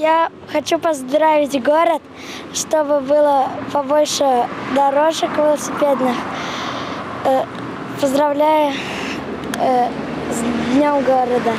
Я хочу поздравить город, чтобы было побольше дорожек велосипедных. Э, поздравляю э, с Днем города.